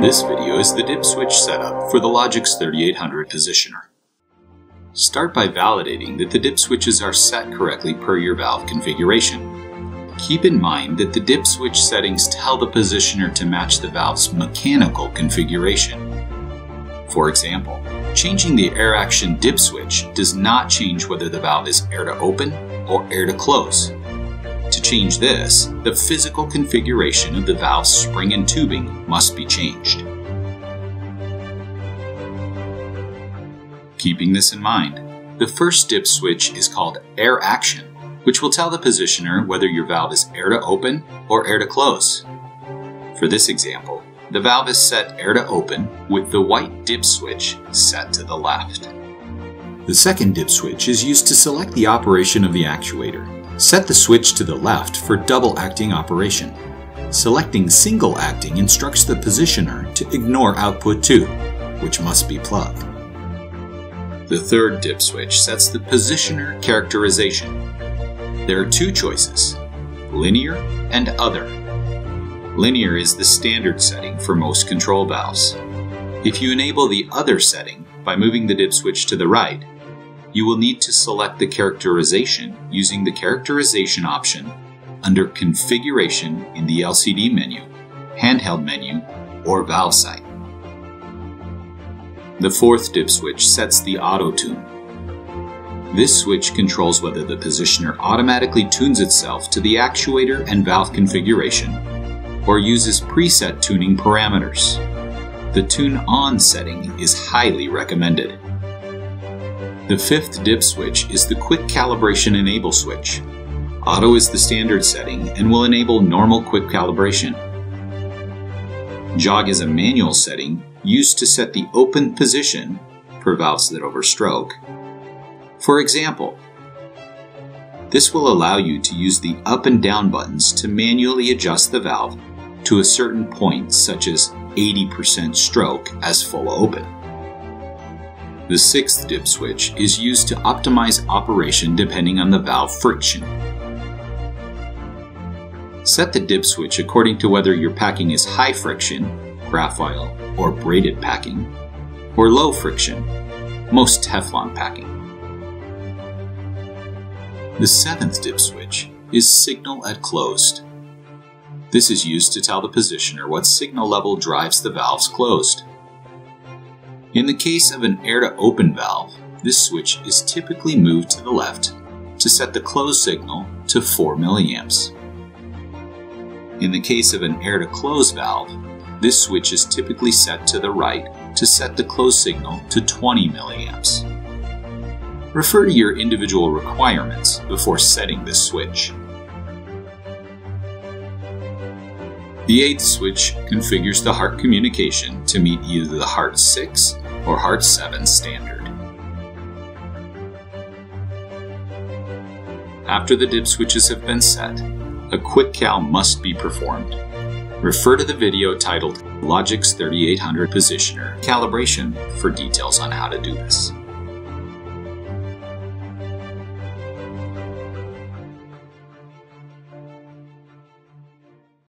This video is the dip switch setup for the Logix 3800 positioner. Start by validating that the dip switches are set correctly per your valve configuration. Keep in mind that the dip switch settings tell the positioner to match the valve's mechanical configuration. For example, changing the air action dip switch does not change whether the valve is air to open or air to close. To change this, the physical configuration of the valve spring and tubing must be changed. Keeping this in mind, the first dip switch is called air action, which will tell the positioner whether your valve is air to open or air to close. For this example, the valve is set air to open with the white dip switch set to the left. The second dip switch is used to select the operation of the actuator. Set the switch to the left for double acting operation. Selecting single acting instructs the positioner to ignore output 2, which must be plugged. The third dip switch sets the positioner characterization. There are two choices, linear and other. Linear is the standard setting for most control valves. If you enable the other setting by moving the dip switch to the right, you will need to select the characterization using the characterization option under configuration in the LCD menu, handheld menu, or ValveSight. The fourth dip switch sets the auto tune. This switch controls whether the positioner automatically tunes itself to the actuator and valve configuration or uses preset tuning parameters. The tune on setting is highly recommended. The fifth dip switch is the quick calibration enable switch. Auto is the standard setting and will enable normal quick calibration. Jog is a manual setting used to set the open position for valves that overstroke. For example, this will allow you to use the up and down buttons to manually adjust the valve to a certain point such as 80% stroke as full open. The sixth dip switch is used to optimize operation depending on the valve friction. Set the dip switch according to whether your packing is high friction, Graph-Oil, or braided packing, or low friction, most Teflon packing. The seventh dip switch is signal at closed. This is used to tell the positioner what signal level drives the valves closed. In the case of an air to open valve, this switch is typically moved to the left to set the close signal to 4 milliamps. In the case of an air to close valve, this switch is typically set to the right to set the close signal to 20 milliamps. Refer to your individual requirements before setting this switch. The eighth switch configures the HART communication to meet either the HART 6 or HART 7 standard. After the dip switches have been set, a quick cal must be performed. Refer to the video titled Logix 3800 Positioner Calibration for details on how to do this.